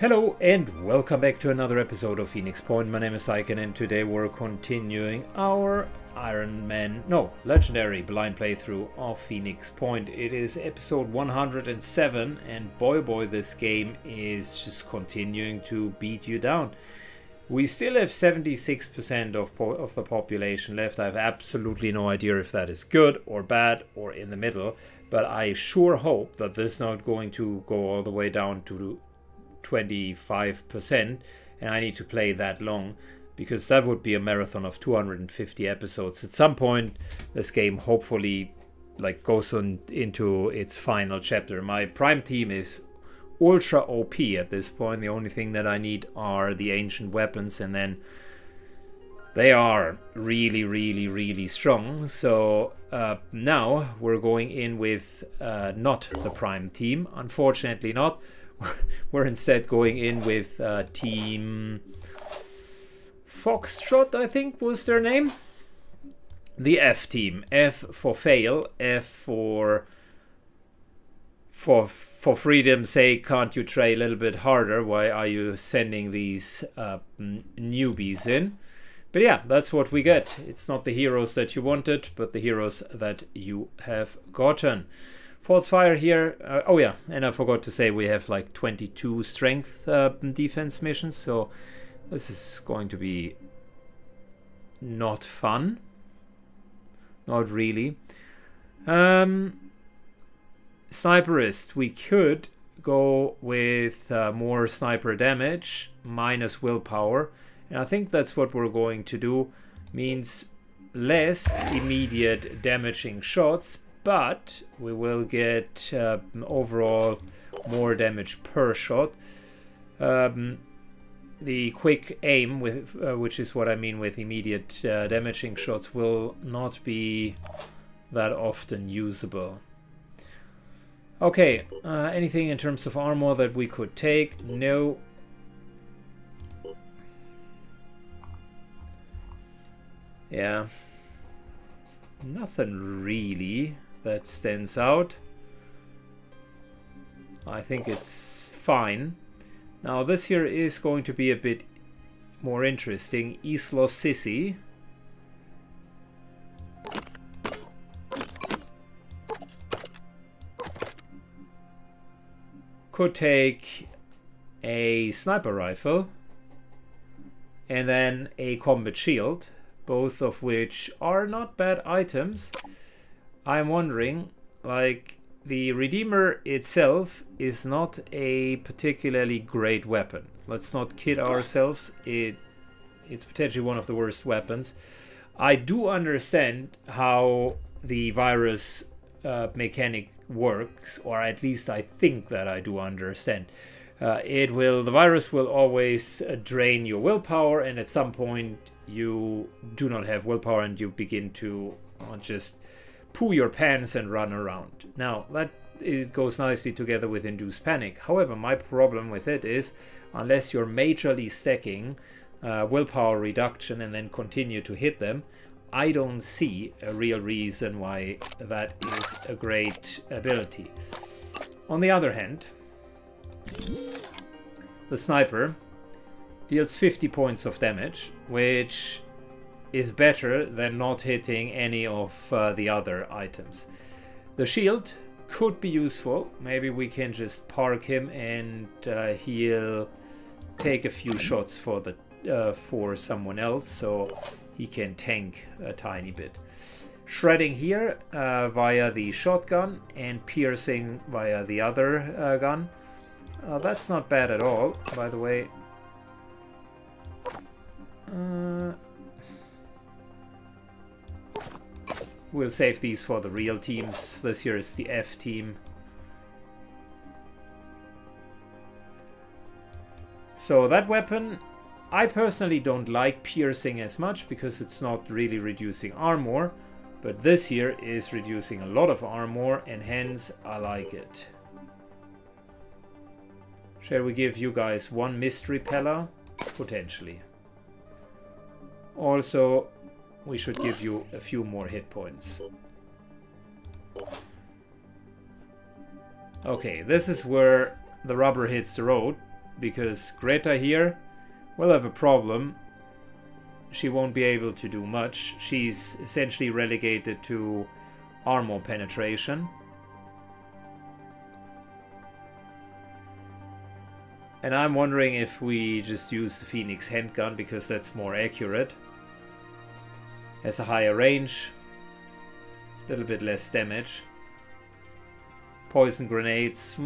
Hello and welcome back to another episode of Phoenix Point. My name is Syken and today we're continuing our Iron Man, no, Legendary blind playthrough of Phoenix Point. It is episode 107 and boy boy this game is just continuing to beat you down. We still have 76% of, of the population left. I have absolutely no idea if that is good or bad or in the middle, but I sure hope that this is not going to go all the way down to 25% and I need to play that long because that would be a marathon of 250 episodes. At some point this game hopefully like goes on into its final chapter. My prime team is ultra OP at this point. The only thing that I need are the ancient weapons and then they are really really really strong so uh, now we're going in with uh, not the prime team unfortunately not we're instead going in with uh, Team Foxtrot, I think was their name. The F team. F for fail. F for for for freedom's sake. Can't you try a little bit harder? Why are you sending these uh, newbies in? But yeah, that's what we get. It's not the heroes that you wanted, but the heroes that you have gotten. False fire here. Uh, oh yeah, and I forgot to say we have like 22 strength uh, defense missions, so this is going to be not fun. Not really. Um, sniperist, we could go with uh, more sniper damage minus willpower, and I think that's what we're going to do. Means less immediate damaging shots, but we will get uh, overall more damage per shot. Um, the quick aim, with uh, which is what I mean with immediate uh, damaging shots, will not be that often usable. Okay, uh, anything in terms of armor that we could take? No. Yeah. Nothing really that stands out. I think it's fine. Now this here is going to be a bit more interesting. Isla Sissi. Could take a sniper rifle and then a combat shield, both of which are not bad items. I'm wondering, like, the Redeemer itself is not a particularly great weapon. Let's not kid ourselves. It it's potentially one of the worst weapons. I do understand how the virus uh, mechanic works, or at least I think that I do understand. Uh, it will the virus will always uh, drain your willpower, and at some point you do not have willpower, and you begin to uh, just poo your pants and run around. Now, that is, goes nicely together with induced Panic. However, my problem with it is, unless you're majorly stacking uh, willpower reduction and then continue to hit them, I don't see a real reason why that is a great ability. On the other hand, the sniper deals 50 points of damage, which is better than not hitting any of uh, the other items. The shield could be useful. Maybe we can just park him and uh, he'll take a few shots for the uh, for someone else so he can tank a tiny bit. Shredding here uh, via the shotgun and piercing via the other uh, gun. Uh, that's not bad at all, by the way. We'll save these for the real teams. This here is the F team. So that weapon, I personally don't like piercing as much because it's not really reducing armor. But this here is reducing a lot of armor and hence I like it. Shall we give you guys one mist repeller? Potentially. Also, we should give you a few more hit points. Okay, this is where the rubber hits the road. because Greta here will have a problem. She won't be able to do much. She's essentially relegated to armor penetration. And I'm wondering if we just use the Phoenix handgun because that's more accurate. Has a higher range, a little bit less damage. Poison grenades.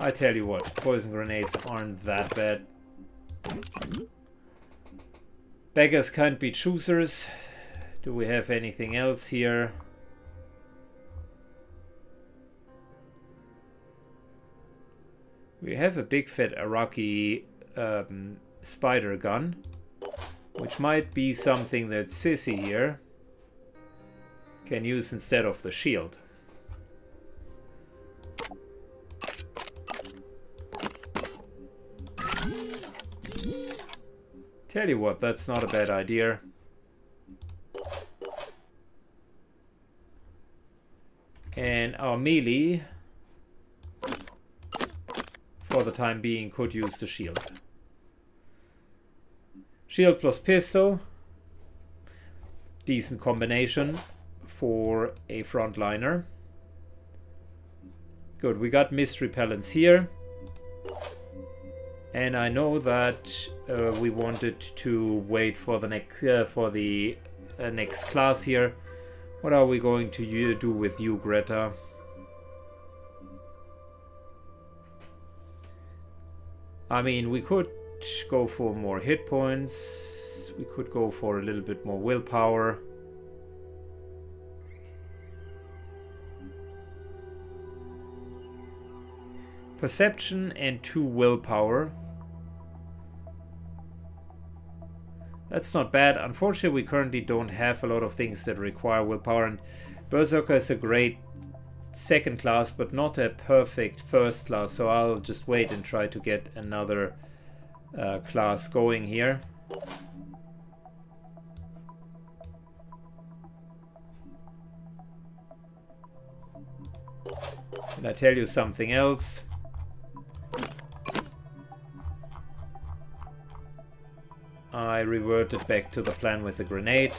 I tell you what, poison grenades aren't that bad. Beggars can't be choosers. Do we have anything else here? We have a big fat Iraqi um, spider gun, which might be something that Sissy here can use instead of the shield. Tell you what, that's not a bad idea. And our melee for the time being could use the shield. Shield plus pistol. Decent combination for a frontliner. Good, we got mist repellents here. And I know that uh, we wanted to wait for the next uh, for the uh, next class here. What are we going to do with you, Greta? I mean, we could go for more hit points. We could go for a little bit more willpower. Perception and 2 willpower. That's not bad. Unfortunately, we currently don't have a lot of things that require willpower. And Berserker is a great second class, but not a perfect first class. So I'll just wait and try to get another uh, class going here. Can I tell you something else? I reverted back to the plan with the grenade.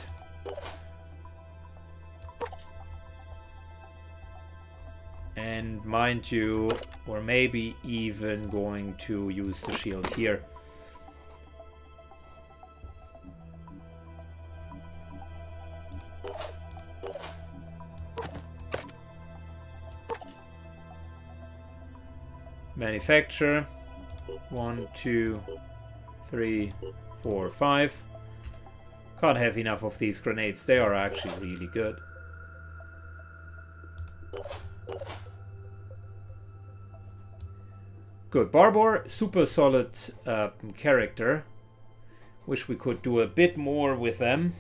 And mind you, we're maybe even going to use the shield here. Manufacture. One, two, three, four, five. Can't have enough of these grenades. They are actually really good. Good. Barbour, super solid uh, character. Wish we could do a bit more with them.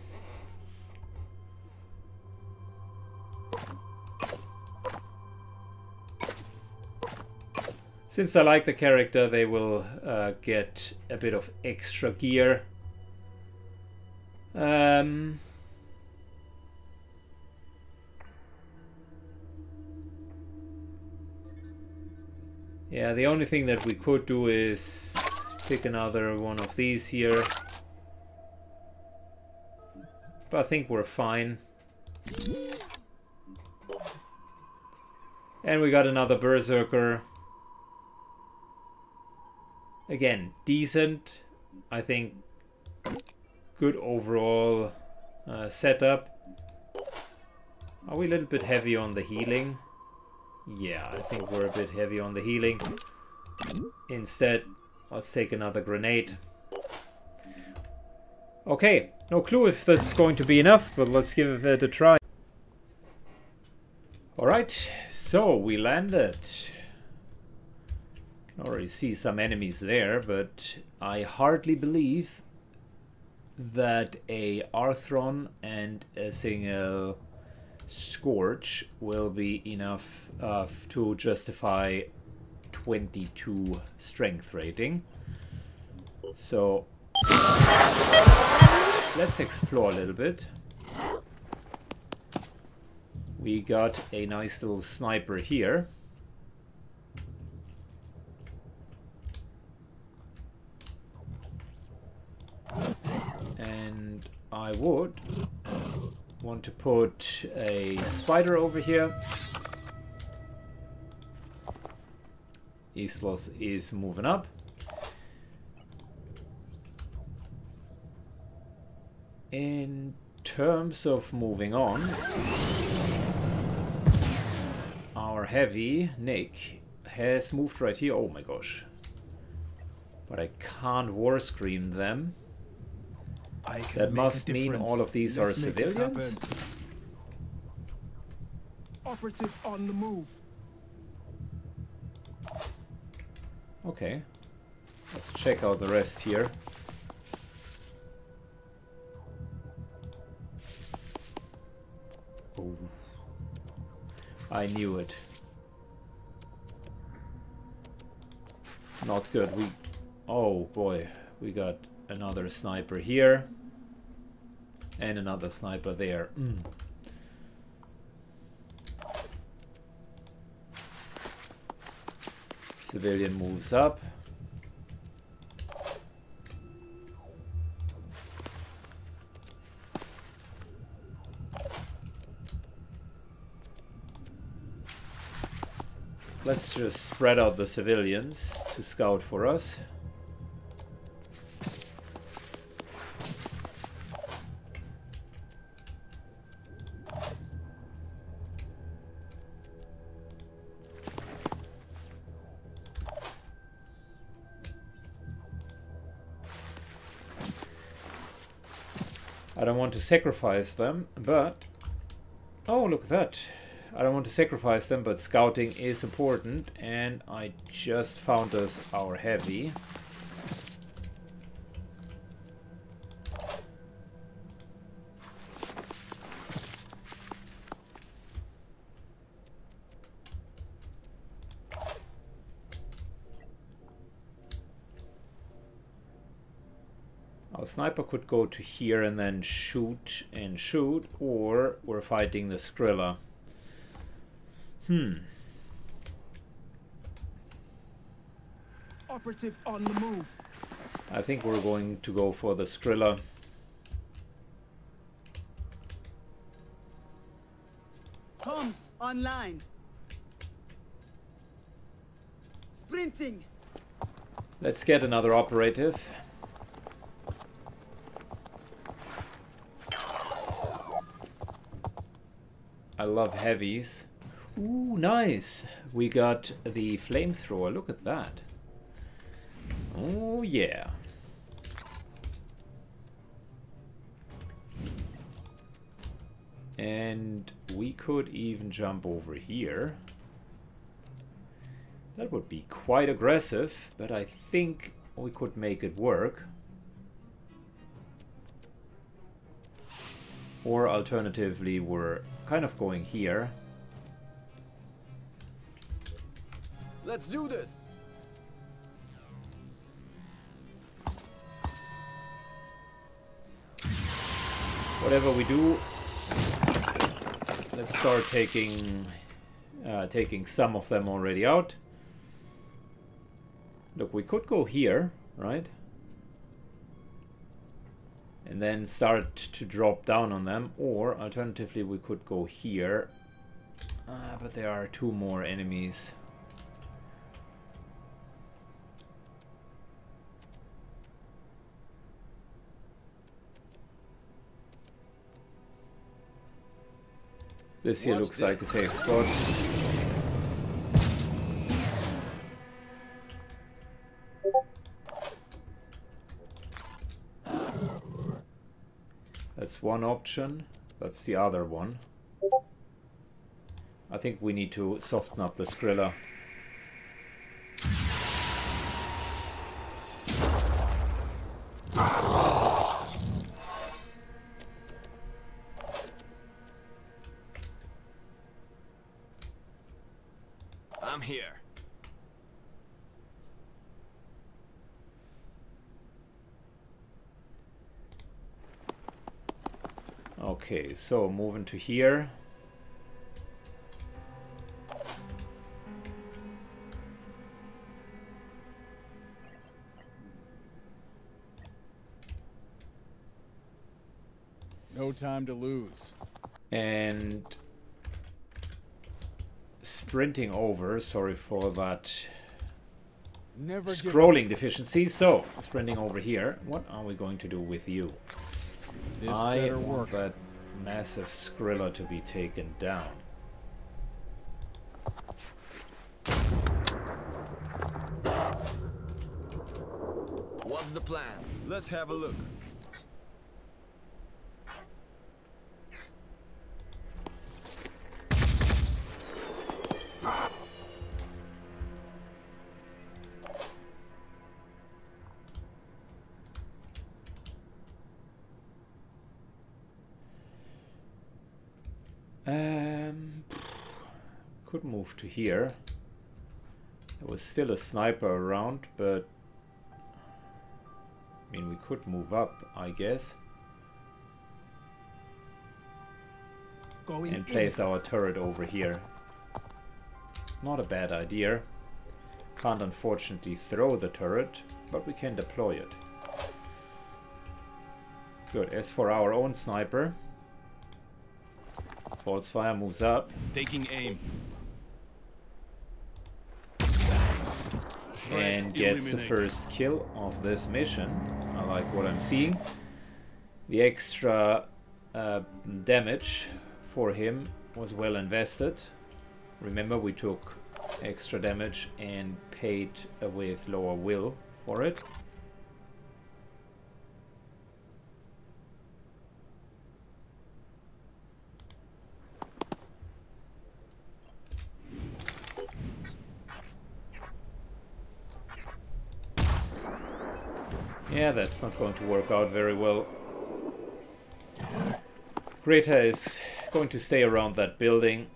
Since I like the character, they will uh, get a bit of extra gear. Um, Yeah, the only thing that we could do is pick another one of these here. But I think we're fine. And we got another Berserker. Again, decent. I think good overall uh, setup. Are we a little bit heavy on the healing? Yeah, I think we're a bit heavy on the healing. Instead, let's take another grenade. Okay, no clue if this is going to be enough, but let's give it a try. Alright, so we landed. Can already see some enemies there, but I hardly believe that a Arthron and a single Scorch will be enough uh, to justify 22 strength rating. So let's explore a little bit. We got a nice little sniper here. And I would want to put a spider over here. Islos is moving up. In terms of moving on, our heavy, Nick, has moved right here. Oh my gosh. But I can't war scream them. That must mean all of these Let's are civilians? Operative on the move. Okay. Let's check out the rest here. Oh. I knew it. Not good. We... Oh boy. We got another sniper here. And another sniper there. Mm. Civilian moves up. Let's just spread out the civilians to scout for us. I don't want to sacrifice them, but... Oh, look at that. I don't want to sacrifice them, but scouting is important. And I just found us our heavy. Sniper could go to here and then shoot and shoot, or we're fighting the Scylla. Hmm. Operative on the move. I think we're going to go for the Scylla. Comms online. Sprinting. Let's get another operative. I love heavies. Ooh, nice. We got the flamethrower. Look at that. Oh, yeah. And we could even jump over here. That would be quite aggressive, but I think we could make it work. Or alternatively, we're kind of going here. Let's do this. Whatever we do, let's start taking uh, taking some of them already out. Look, we could go here, right? And then start to drop down on them, or alternatively we could go here. Uh, but there are two more enemies. This here looks like a safe spot. One option. That's the other one. I think we need to soften up the Scylla. so moving to here. No time to lose. And sprinting over, sorry for that Never scrolling deficiency. So, sprinting over here. What are we going to do with you? This I better work. that massive Scylla to be taken down. What's the plan? Let's have a look. Move to here. There was still a sniper around, but I mean, we could move up, I guess, Going and place our turret over here. Not a bad idea. Can't unfortunately throw the turret, but we can deploy it. Good. As for our own sniper, False Fire moves up. Taking aim. And gets the first kill of this mission. I like what I'm seeing. The extra uh, damage for him was well invested. Remember, we took extra damage and paid with lower will for it. Yeah, that's not going to work out very well. Greta is going to stay around that building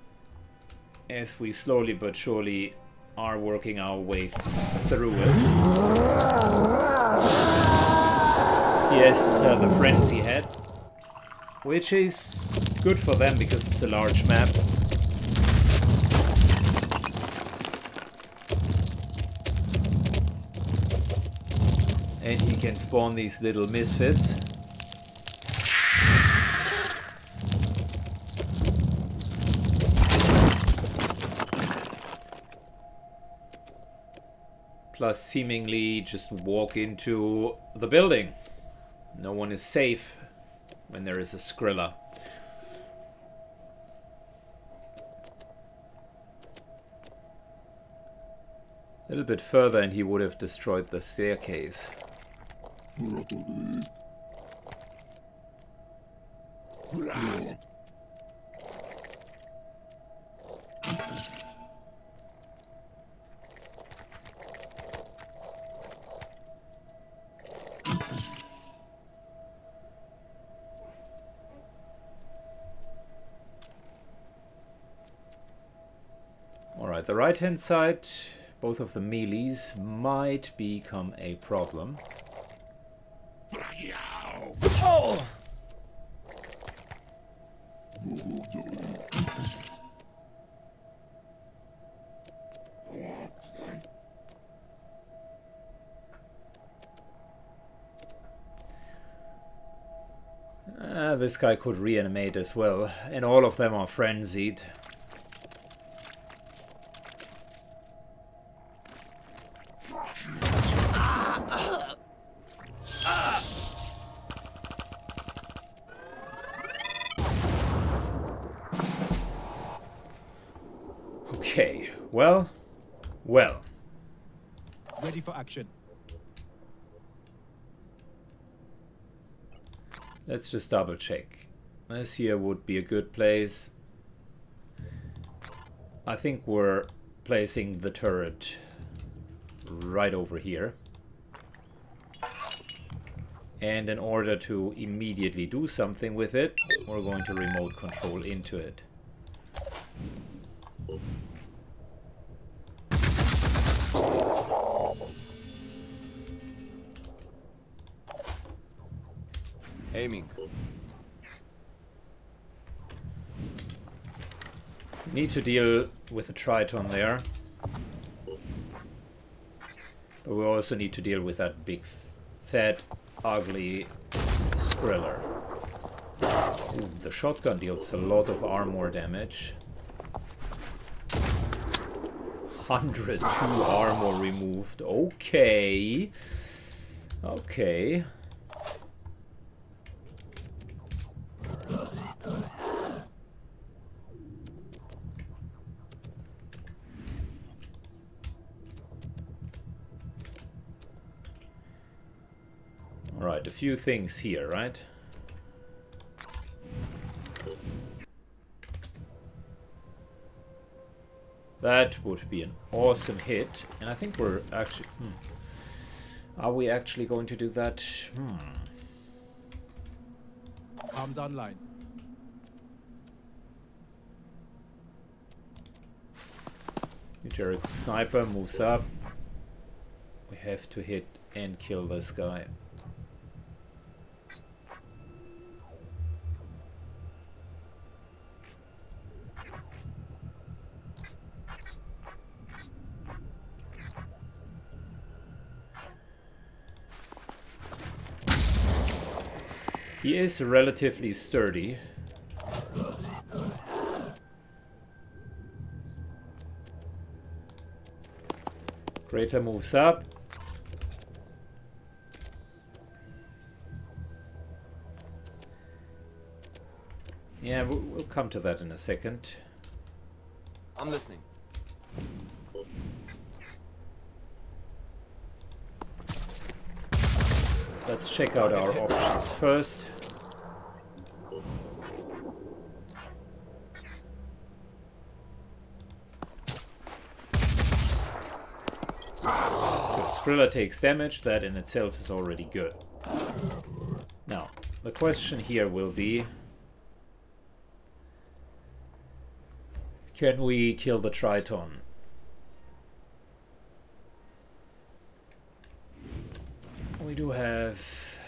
as we slowly but surely are working our way through it. Yes, uh, the friends he had, which is good for them because it's a large map. And he can spawn these little misfits. Plus seemingly just walk into the building. No one is safe when there is a Scylla. A little bit further and he would have destroyed the staircase. Alright, the right hand side, both of the melees might become a problem. This guy could reanimate as well, and all of them are frenzied. Let's just double check. This here would be a good place. I think we're placing the turret right over here. And in order to immediately do something with it, we're going to remote control into it. Aiming. Need to deal with the Triton there. But we also need to deal with that big, fat, ugly Scylla. Ooh, the shotgun deals a lot of armor damage. 102 armor removed. Okay. Okay. Alright, a few things here, right? That would be an awesome hit. And I think we're actually... Hmm. Are we actually going to do that? Hmm. Arms online. Jericho sniper moves up. We have to hit and kill this guy. He is relatively sturdy. Greta moves up. Yeah, we'll, we'll come to that in a second. I'm listening. Let's check out our options first. Good. Scylla takes damage, that in itself is already good. Now, the question here will be... Can we kill the Triton? We do have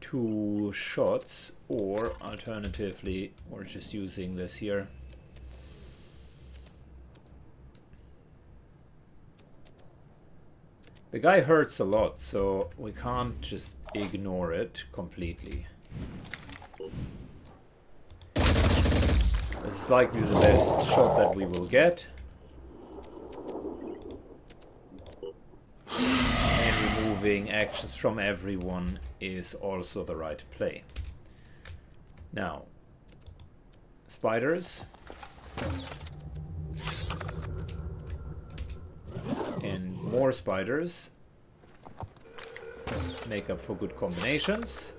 two shots, or alternatively, we're just using this here. The guy hurts a lot, so we can't just ignore it completely. This is likely the best shot that we will get. And removing actions from everyone is also the right play. Now, spiders. And more spiders. Make up for good combinations.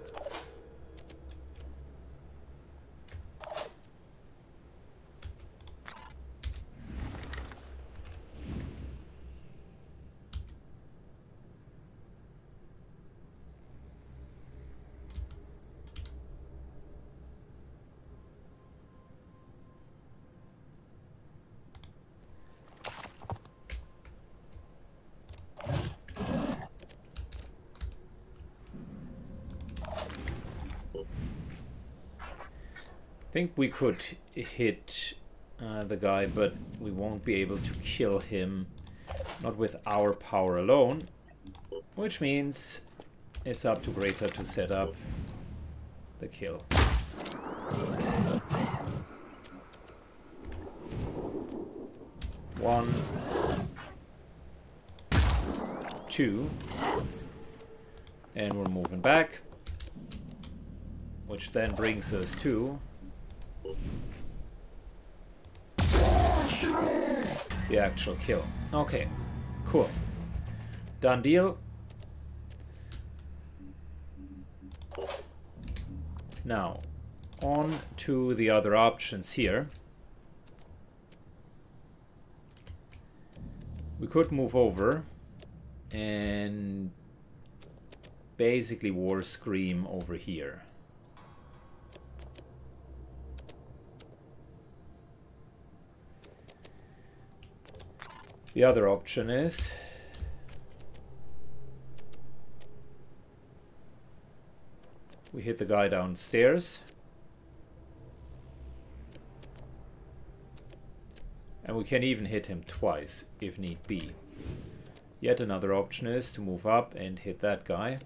Think we could hit uh, the guy, but we won't be able to kill him, not with our power alone, which means it's up to Greta to set up the kill. One, two, and we're moving back, which then brings us to the actual kill. Okay, cool. Done deal. Now, on to the other options here. We could move over and basically war scream over here. The other option is we hit the guy downstairs and we can even hit him twice if need be. Yet another option is to move up and hit that guy.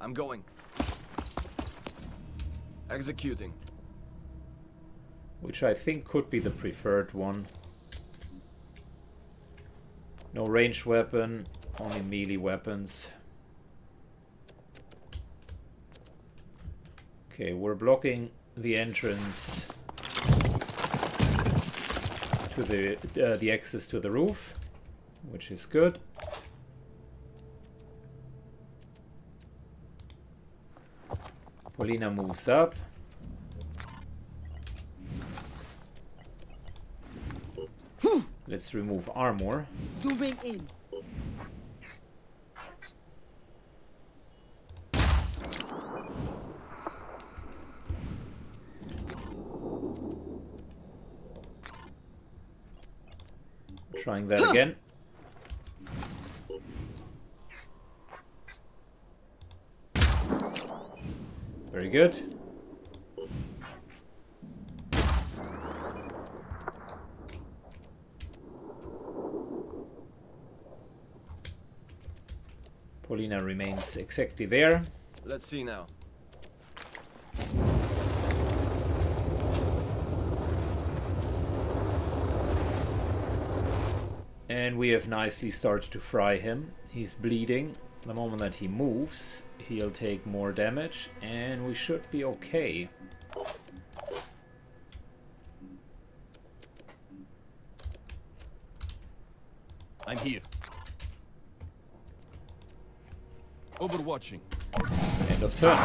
I'm going. Executing. which I think could be the preferred one. No ranged weapon, only melee weapons. Okay, we're blocking the entrance to the uh, the access to the roof, which is good. Polina moves up. Let's remove armor. Zooming in. Trying that again. Very good. Paulina remains exactly there. Let's see now. And we have nicely started to fry him. He's bleeding. The moment that he moves, he'll take more damage, and we should be okay. I'm here. Overwatching. End of turn.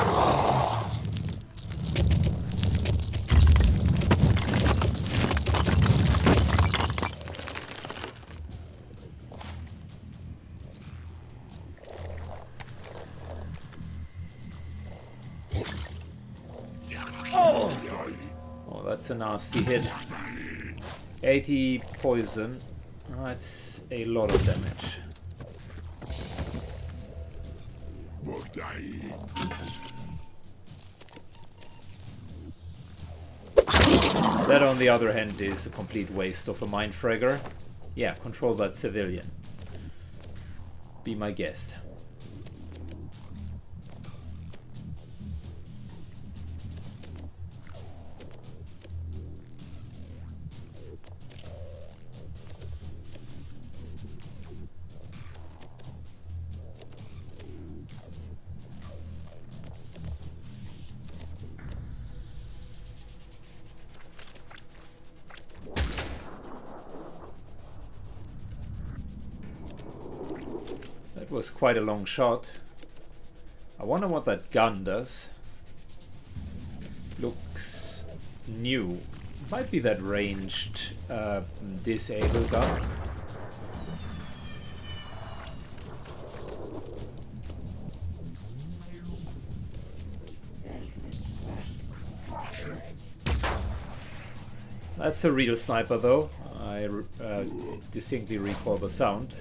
Oh, that's a nasty hit. 80 poison. That's a lot of damage. That, on the other hand, is a complete waste of a mind fragger. Yeah, control that civilian. Be my guest. Quite a long shot. I wonder what that gun does. Looks new. Might be that ranged uh, disable gun. That's a real sniper though. I uh, distinctly recall the sound.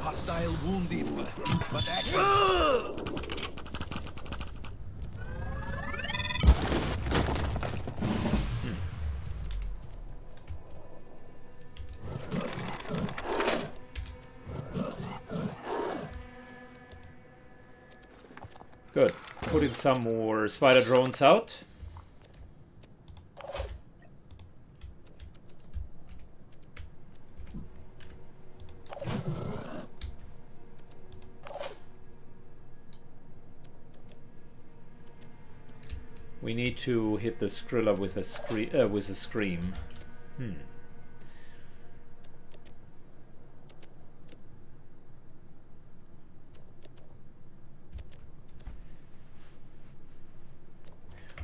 Hostile wounded, but active. Good. Putting some more spider drones out. We need to hit the Scylla with a scre uh, with a scream. Hmm.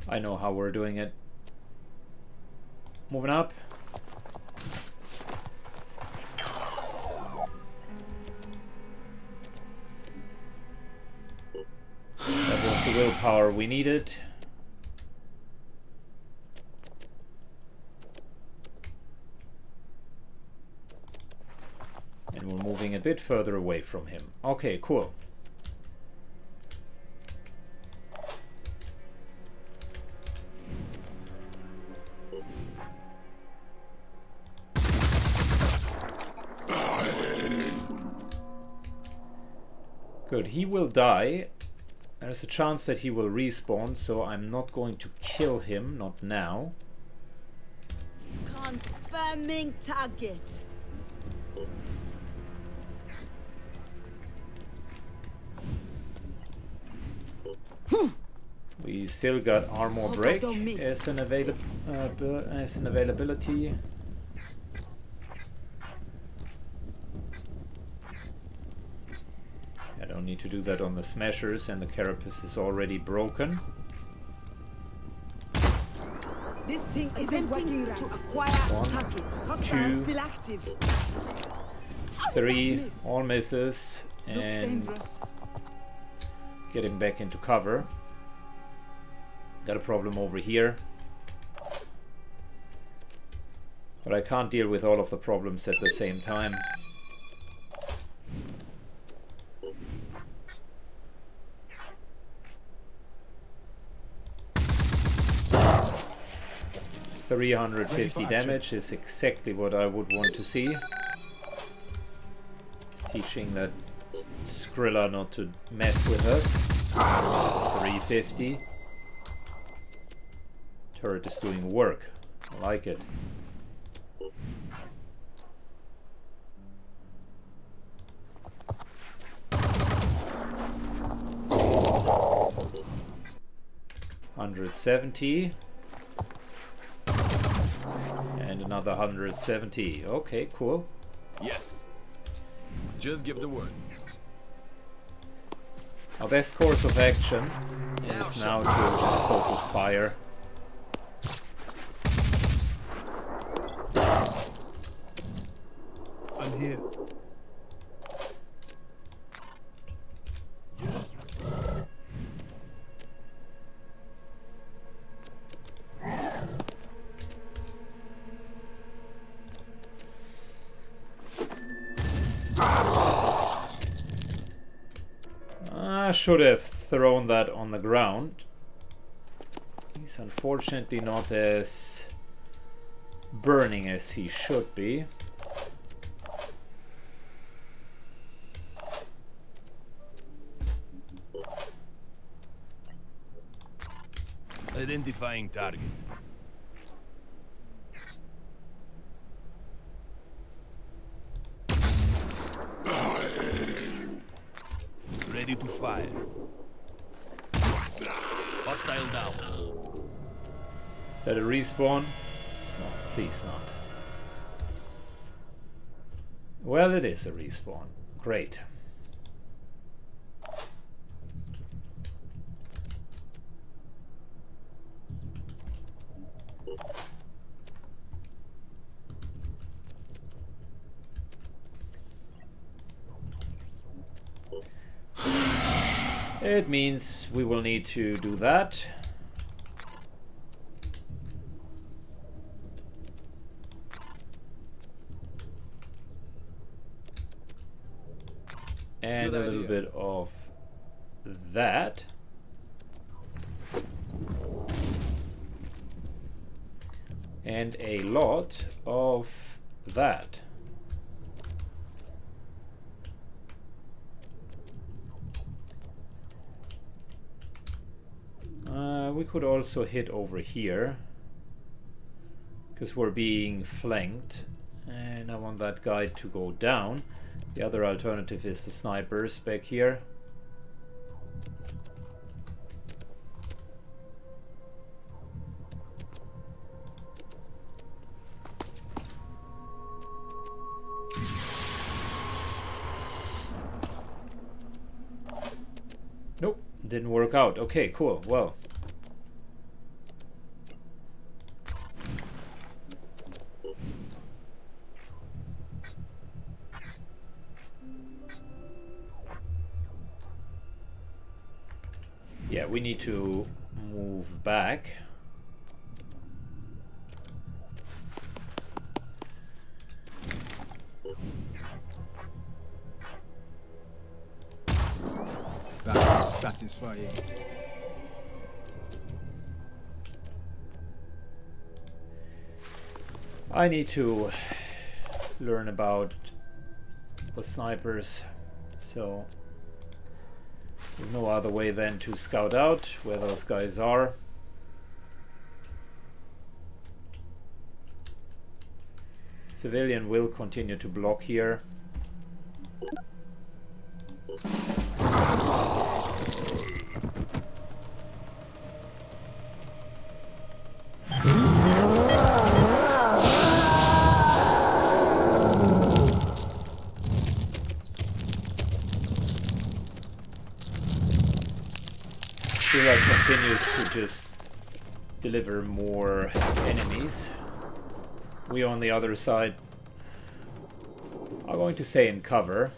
I know how we're doing it. Moving up. That was the willpower we needed. And we're moving a bit further away from him. Okay, cool. Good, he will die. There's a chance that he will respawn, so I'm not going to kill him, not now. Confirming target. We still got armor break don't as an avail uh, as an availability. I don't need to do that on the smashers, and the carapace is already broken. This thing isn't working right. To acquire One, target. two. Hostile still active. How did I Three, miss? all misses, and dangerous. getting back into cover. Got a problem over here. But I can't deal with all of the problems at the same time. Three hundred fifty Ready for action. damage is exactly what I would want to see. Teaching that Scylla not to mess with us. 350. Turret is doing work. I like it. Hundred seventy. And another hundred seventy. Okay, cool. Yes. Just give the word. Our best course of action is now to just focus fire. I'm here. I should have thrown that on the ground. He's unfortunately not as burning as he should be. Identifying target. Ready to fire. Hostile down. Is that a respawn? No, please not. Well, it is a respawn. Great. It means we will need to do that. and Good a little idea. bit of that. And a lot of that. Uh, we could also hit over here because we're being flanked and I want that guy to go down. The other alternative is the snipers back here. Nope, didn't work out. Okay, cool. Well, to move back. That is satisfying. I need to learn about the snipers, so No other way than to scout out where those guys are. Civilian will continue to block here. Deliver more enemies. We on the other side are going to stay in cover.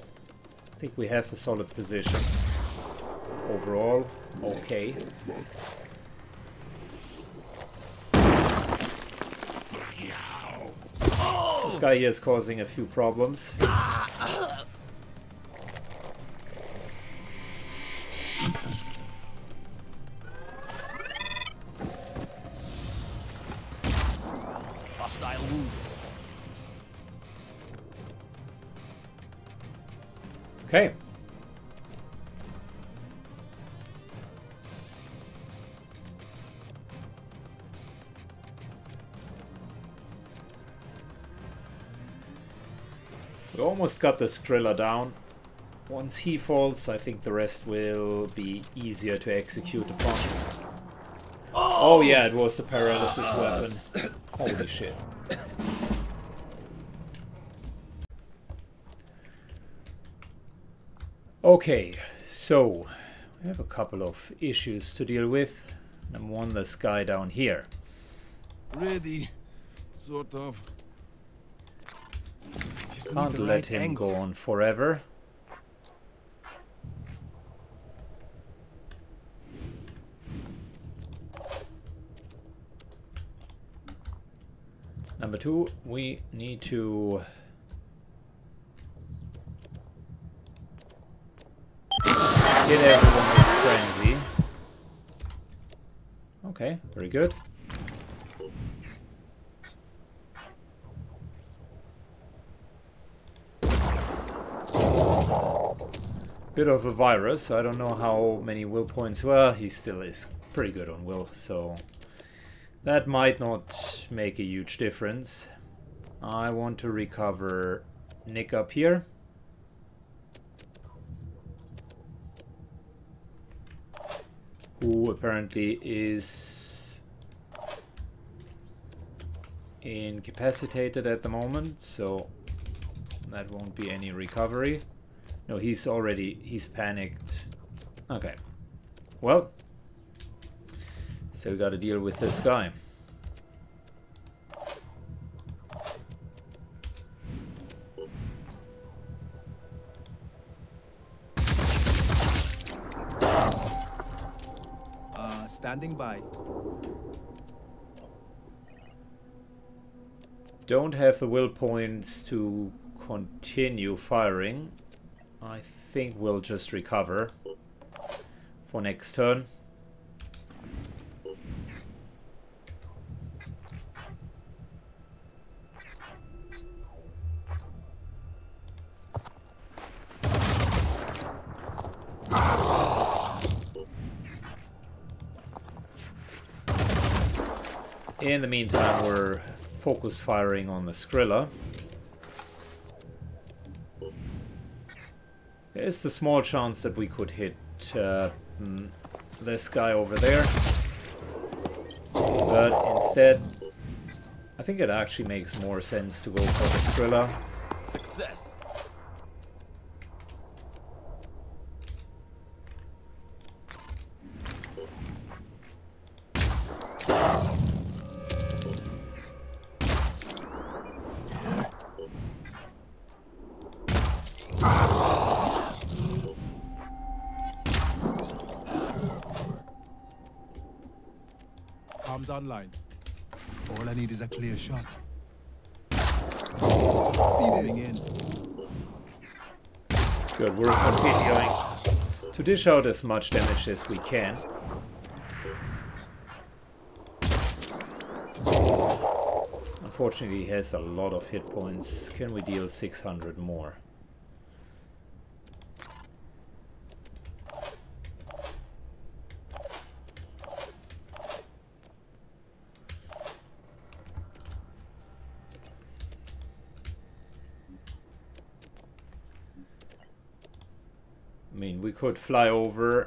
I think we have a solid position. Overall, okay. This guy here is causing a few problems. Almost got the Scylla down. Once he falls, I think the rest will be easier to execute upon. Oh yeah, it was the paralysis weapon. Holy shit. Okay, so we have a couple of issues to deal with. Number one, this guy down here. Ready. Sort of. Just Can't let right him angle. go on forever. Number two, we need to hit everyone with frenzy. Okay, very good. Bit of a virus. I don't know how many will points. were. he still is pretty good on will, so that might not make a huge difference. I want to recover Nick up here. Who apparently is incapacitated at the moment, so that won't be any recovery. No, he's already, he's panicked. Okay. Well, So we gotta deal with this guy. Uh, standing by. Don't have the will points to continue firing. I think we'll just recover for next turn. In the meantime, we're focus firing on the Scylla. There's the small chance that we could hit uh, mm, this guy over there. But instead, I think it actually makes more sense to go for the Scylla. Success. Online. All I need is a clear shot. Feeding in. Good, we're continuing to dish out as much damage as we can. Unfortunately, he has a lot of hit points. Can we deal 600 more? mean, we could fly over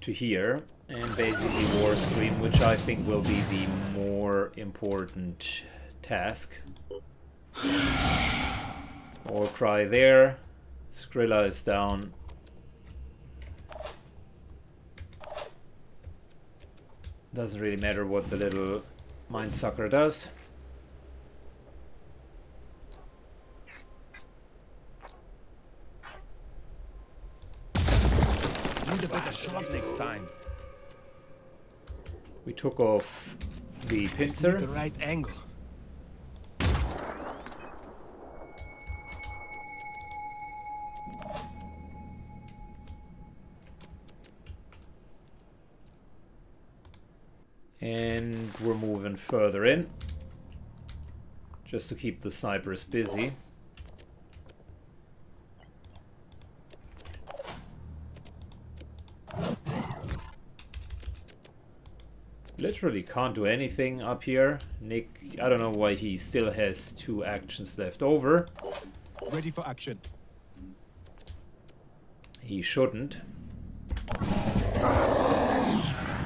to here and basically war scream, which I think will be the more important task. War cry there. Scylla is down. Doesn't really matter what the little mind sucker does. Need shot next time. We took off the pincer. The right angle. And we're moving further in. Just to keep the snipers busy. Literally can't do anything up here. Nick, I don't know why he still has two actions left over. Ready for action. He shouldn't.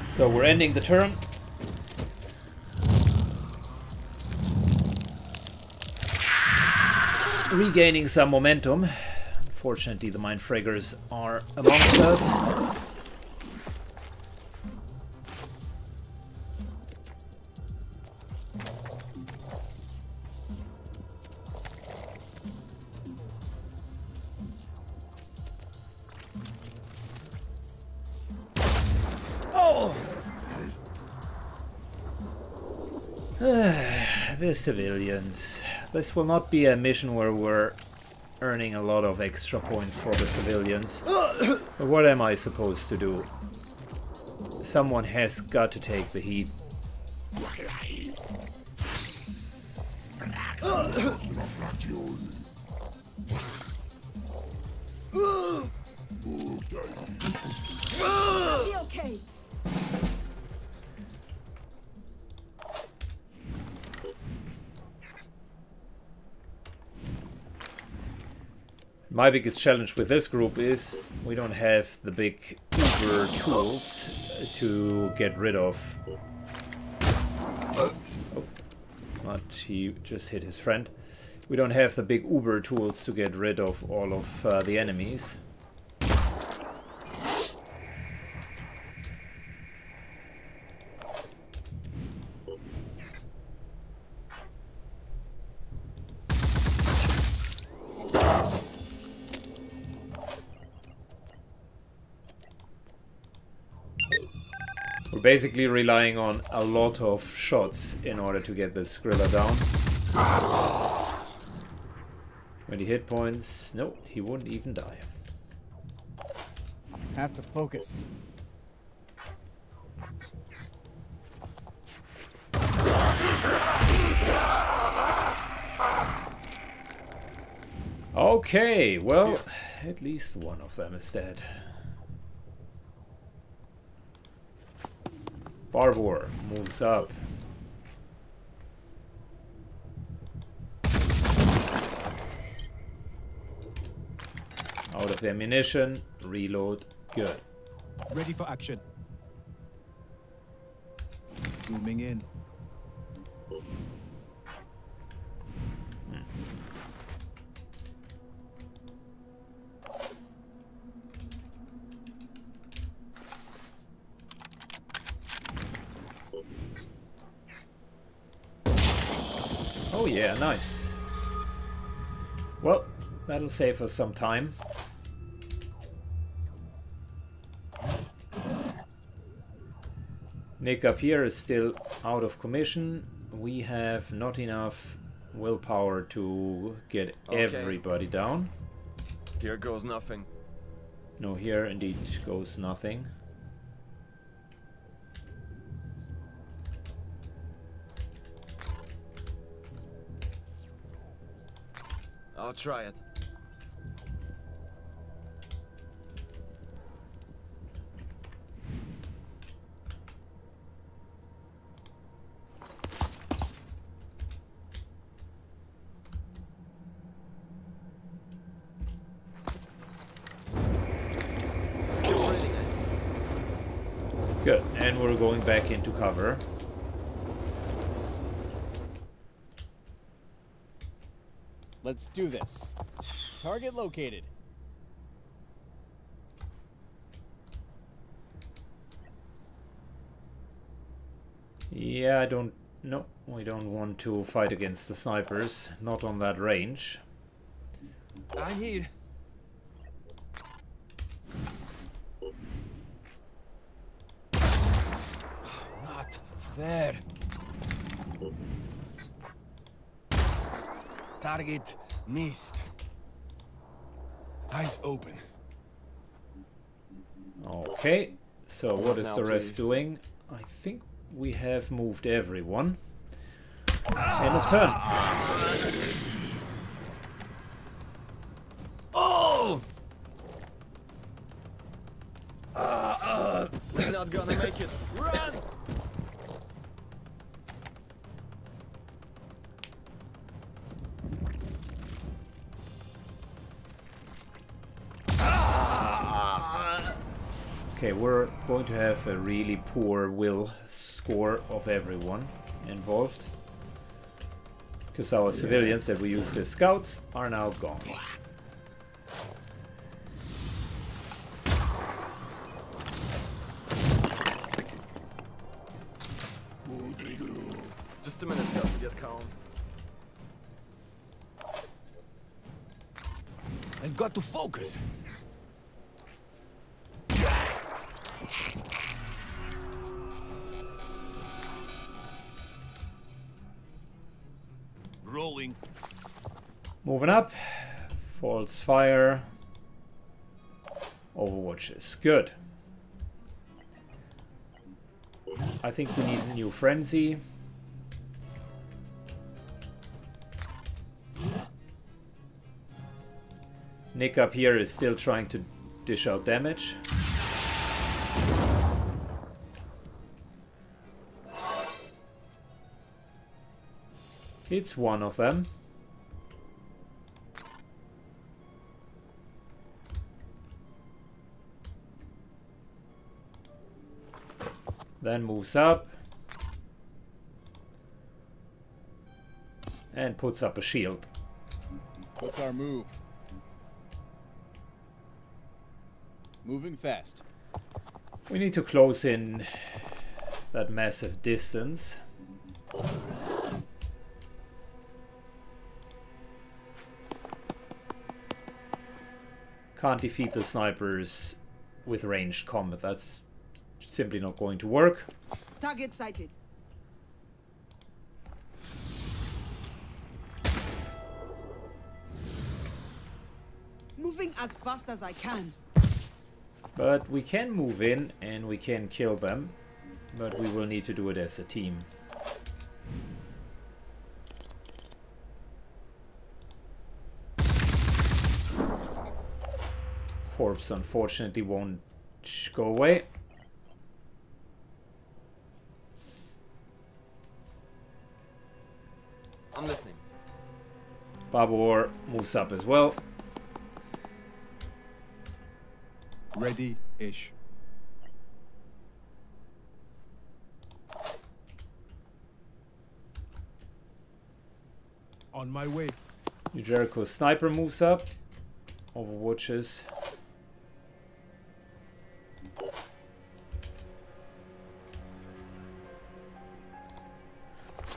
So we're ending the turn. Regaining some momentum. Unfortunately, the Mindfraggers are amongst us. The civilians. This will not be a mission where we're earning a lot of extra points for the civilians. But what am I supposed to do? Someone has got to take the heat. My biggest challenge with this group is we don't have the big Uber tools to get rid of. Oh, not he just hit his friend. We don't have the big Uber tools to get rid of all of uh, the enemies. Basically relying on a lot of shots in order to get this Scylla down. 20 hit points. No, he wouldn't even die. Have to focus. Okay, well, at least one of them is dead. Barbour moves up. Out of ammunition, reload, good. Ready for action. Zooming in. Yeah, nice. Well, that'll save us some time. Nick up here is still out of commission. We have not enough willpower to get Okay. everybody down. Here goes nothing. No, here indeed goes nothing. I'll try it. Good, and we're going back into cover. Let's do this. Target located. Yeah, I don't... No, we don't want to fight against the snipers. Not on that range. I'm here. Not fair. Target missed. Eyes open. Okay, so what is now, the rest please. doing? I think we have moved everyone. End of turn. Oh! We're not gonna make it. We're going to have a really poor will score of everyone involved. Because our civilians that we used as scouts are now gone. Just a minute, got to get calm. I've got to focus. Moving up. False fire. Overwatch is Good. I think we need a new frenzy. Nick up here is still trying to dish out damage. It's one of them. Then moves up. And puts up a shield. What's our move? Moving fast. We need to close in that massive distance. Can't defeat the snipers with ranged combat. That's simply not going to work. Target sighted. Moving as fast as I can. But we can move in and we can kill them. But we will need to do it as a team. Corpse unfortunately won't go away. Babur moves up as well. Ready-ish. On my way. New Jericho sniper moves up. Overwatches.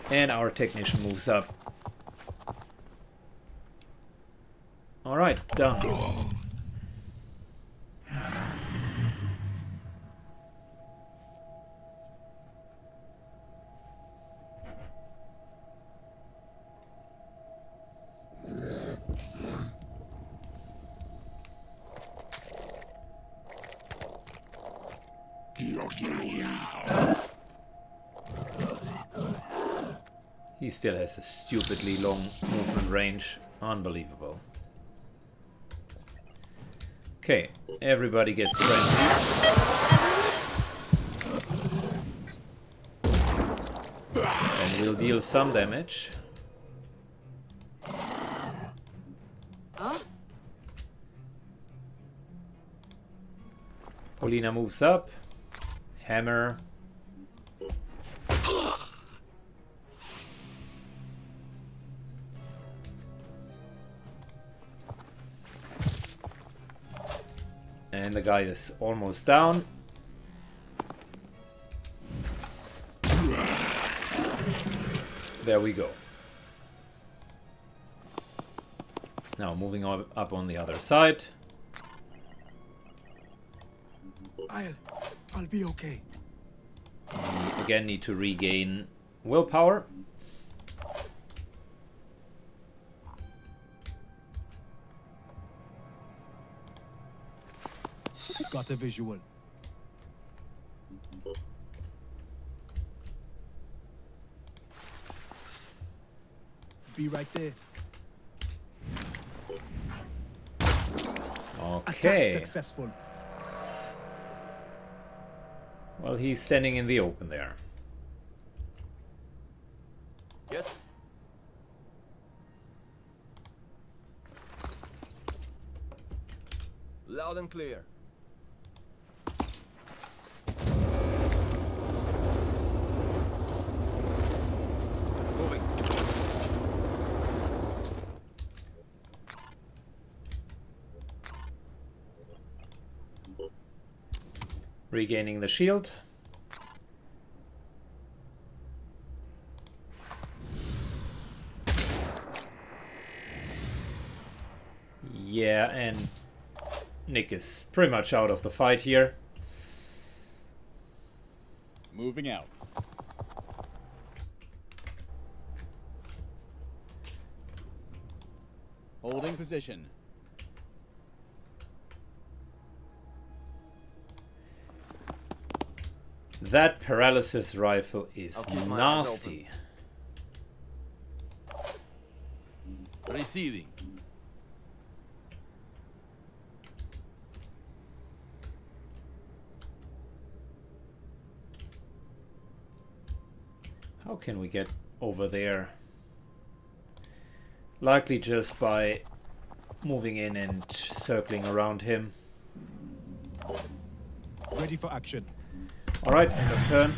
And our technician moves up. Alright, done. He still has a stupidly long movement range. Unbelievable. Okay, everybody gets frenzy. And we'll deal some damage. Polina moves up. Hammer. Guy is almost down. There we go. Now moving on up on the other side. I'll, I'll be okay. We again need to regain willpower. Got a visual. Be right there. Attack Okay. successful. Well, he's standing in the open there. Yes. Loud and clear. Regaining the shield. Yeah, and Nick is pretty much out of the fight here. Moving out. Holding position. That paralysis rifle is I'll keep my eyes nasty. Receiving. How can we get over there? Likely just by moving in and circling around him. Ready for action. Alright, end of turn.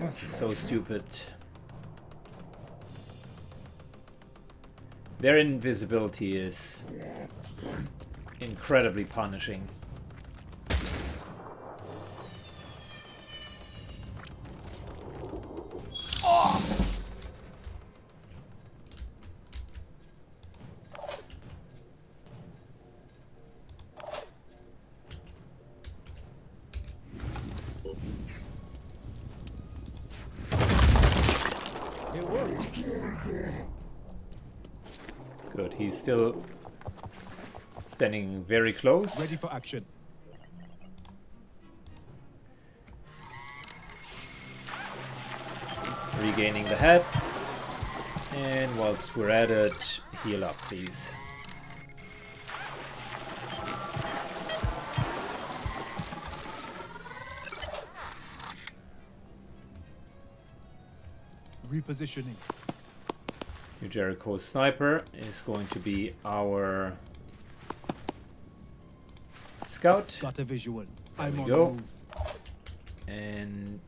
This is so stupid. Their invisibility is incredibly punishing. Very close. Ready for action. Regaining the head. And whilst we're at it, heal up, please. Repositioning. New Jericho Sniper is going to be our scout. Got a visual. I'm we on go. move. And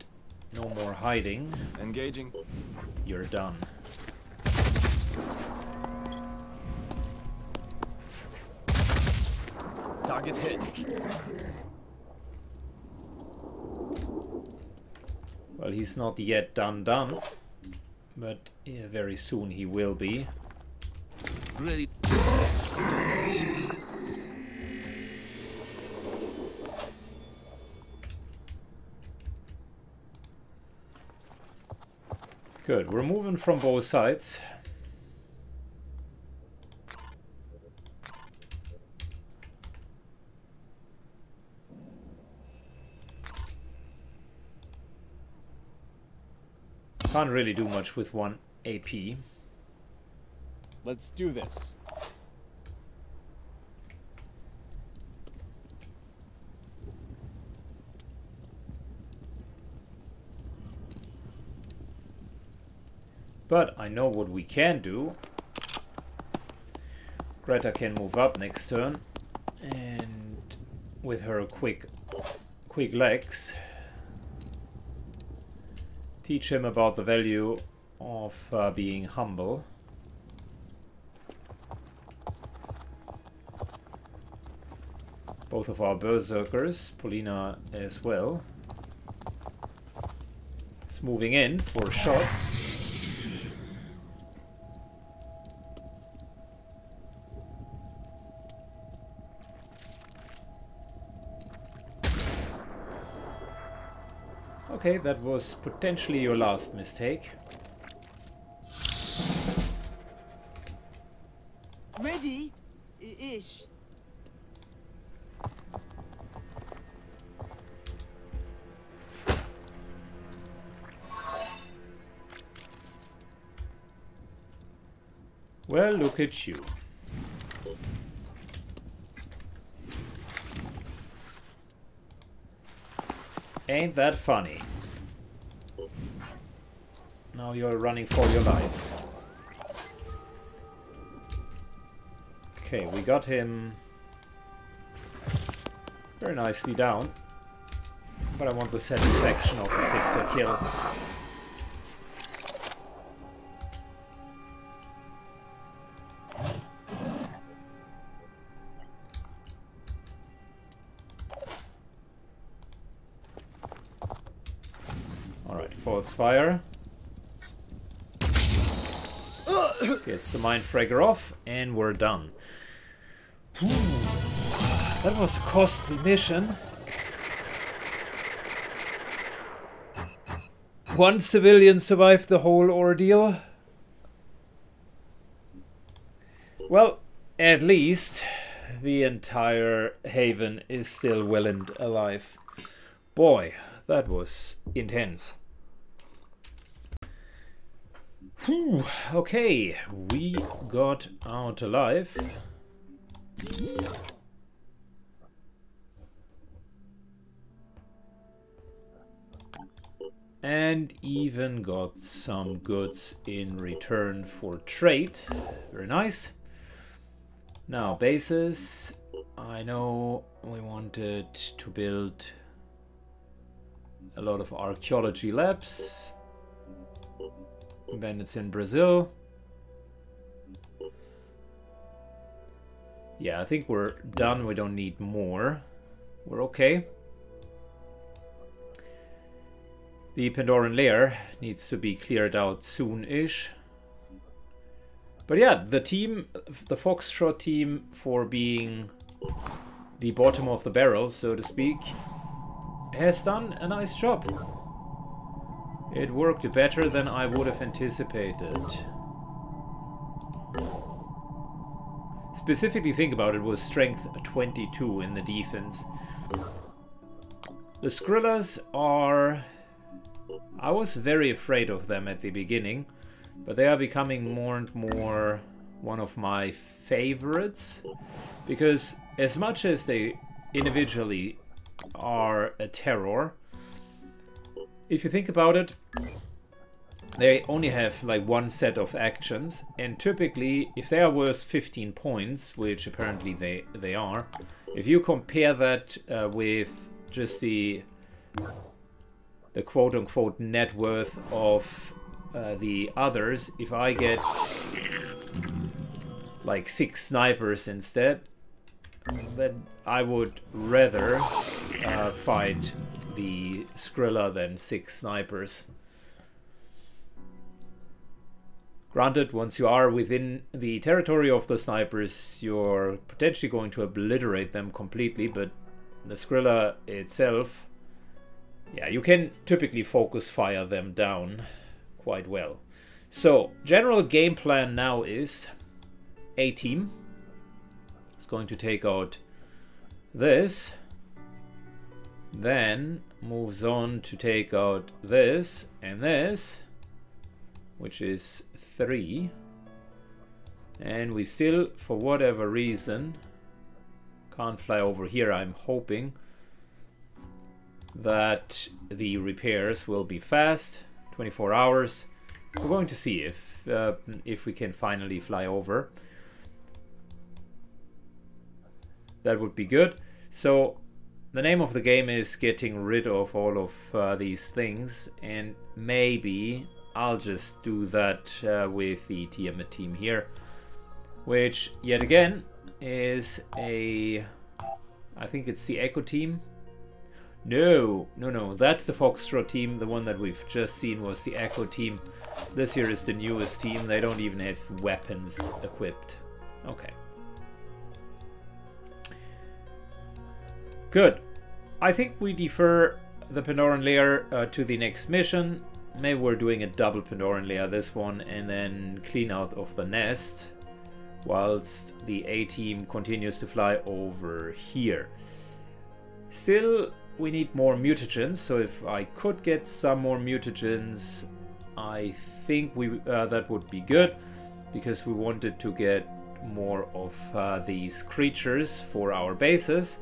no more hiding. Engaging. You're done. Target hit. Well, he's not yet done done. But yeah, very soon he will be. Ready. Good, we're moving from both sides. Can't really do much with one AP. Let's do this. But I know what we can do. Greta can move up next turn And with her quick quick legs teach him about the value of uh, being humble. Both of our berserkers, Polina as well. It's moving in for a shot. Okay, that was potentially your last mistake. Ready? Ish. Well, look at you. Ain't that funny? Now you're running for your life. Okay, we got him very nicely down. But I want the satisfaction of a pistol kill. Alright, false fire. Gets the mind fragger off, and we're done. That was a costly mission. One civilian survived the whole ordeal. Well, at least the entire haven is still well and alive. Boy, that was intense. Whew, okay, we got out alive. And even got some goods in return for trade. Very nice. Now, bases. I know we wanted to build a lot of archaeology labs. Bandits in Brazil. Yeah, I think we're done. We don't need more. We're okay. The Pandoran lair needs to be cleared out soon-ish. But yeah, the team, the Foxtrot team, for being the bottom of the barrel, so to speak, has done a nice job. It worked better than I would have anticipated. Specifically think about it was strength 22 in the defense. The Scyllas are... I was very afraid of them at the beginning, but they are becoming more and more one of my favorites. Because as much as they individually are a terror, if you think about it, they only have like one set of actions and typically if they are worth 15 points which apparently they they are if you compare that uh, with just the the quote-unquote net worth of uh, the others if I get like six snipers instead then I would rather uh, fight the Scylla than six snipers Granted, once you are within the territory of the snipers, you're potentially going to obliterate them completely, but the Scylla itself, yeah, you can typically focus fire them down quite well. So, general game plan now is a team is going to take out this, then moves on to take out this and this, which is three. And we still, for whatever reason, can't fly over here. I'm hoping that the repairs will be fast, 24 hours. We're going to see if uh, if we can finally fly over. that would be good. So the name of the game is getting rid of all of uh, these things and maybe I'll just do that uh, with the Tiamat team here which yet again is a I think it's the Echo team? No no no that's the Foxtrot team. The one that we've just seen was the Echo team. This here is the newest team. They don't even have weapons equipped. Okay Good. I think we defer the Pandoran lair uh, to the next mission. Maybe we're doing a double Pandoran lair this one and then clean out of the nest whilst the A-team continues to fly over here. Still, we need more mutagens, so if I could get some more mutagens, I think we uh, that would be good because we wanted to get more of uh, these creatures for our bases.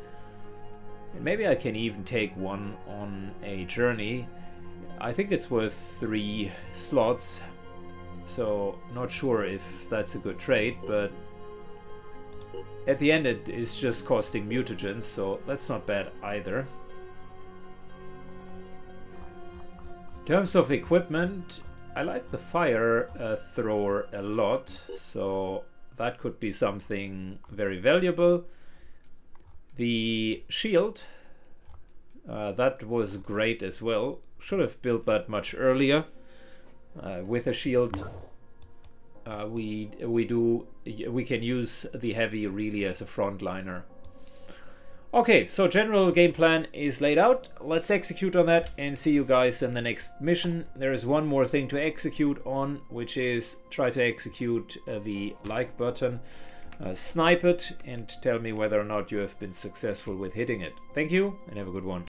And maybe I can even take one on a journey. I think it's worth three slots. So not sure if that's a good trade, but at the end it is just costing mutagens, so that's not bad either. In terms of equipment, I like the fire uh, thrower a lot, so that could be something very valuable. The shield, uh, that was great as well. Should have built that much earlier. Uh, with a shield, uh, we we do we can use the heavy really as a frontliner. Okay, so general game plan is laid out. Let's execute on that and see you guys in the next mission. There is one more thing to execute on, which is try to execute uh, the like button uh, snipe it and tell me whether or not you have been successful with hitting it. Thank you and have a good one.